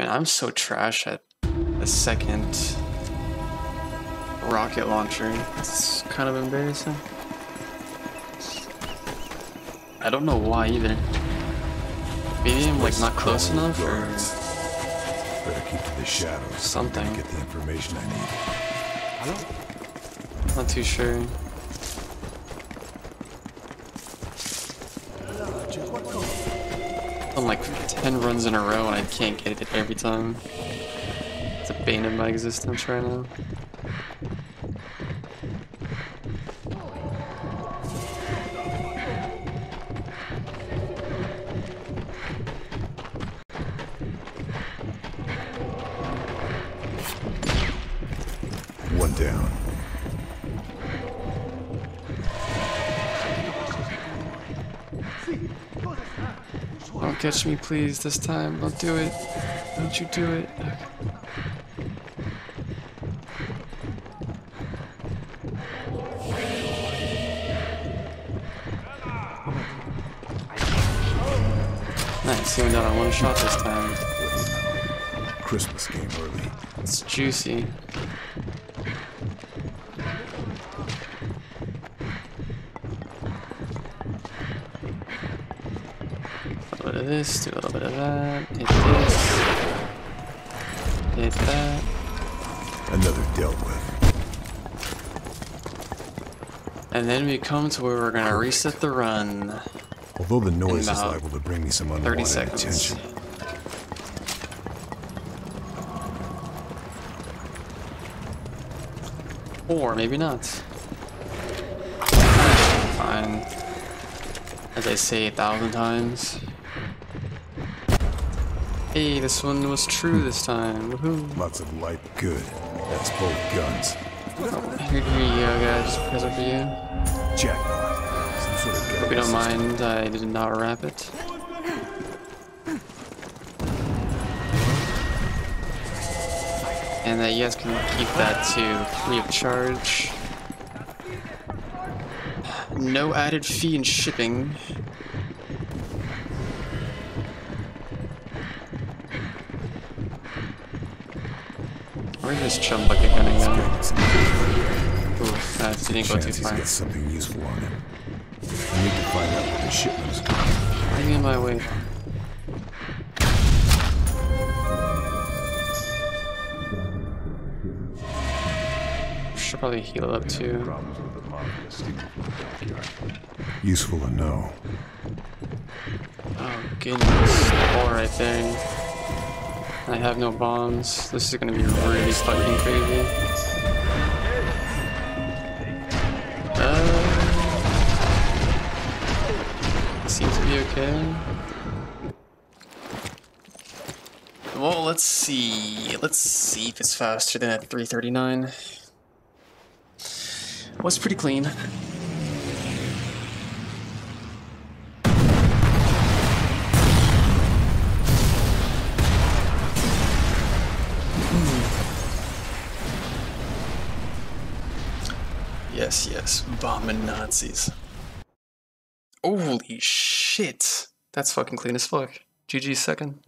Man, I'm so trash at the second rocket launcher. It's kind of embarrassing. I don't know why either. Maybe I'm like not close enough or Better keep to the shadows. something. Get the information I need. Not too sure. I'm like 10 runs in a row and I can't get it every time. It's a bane of my existence right now. One down. Catch me, please, this time. Don't do it. Don't you do it. Nice, he went down on one shot this time. Christmas came early. It's juicy. A little bit of this, do a little bit of that, hit this, hit that. Another dealt with. And then we come to where we're gonna reset the run. Although the noise is liable to bring me some 30 unwanted seconds. attention. Or maybe not. Fine. As I say a thousand times. Hey, this one was true this time. Lots of light good. That's both guns. Oh, here, you go, guys. Present for you. Jackpot. Some sort of. Hope you don't mind, I did not wrap it. And that you guys can keep that to free of charge. No added fee in shipping. Where's this chum bucket gonna go? Ooh, uh, that didn't go too far. got something useful on him. I need to find out where the shipment is going. Getting in my way. Should probably heal up too. Problems with the mafia stealing from the dockyard. Useful to know. Oh goodness, hole right there. I have no bombs. This is gonna be really fucking crazy. Uh, seems to be okay. Well, let's see. Let's see if it's faster than at 339. Was pretty clean. Yes, yes, bombing Nazis. Holy shit. That's fucking clean as fuck. GG second.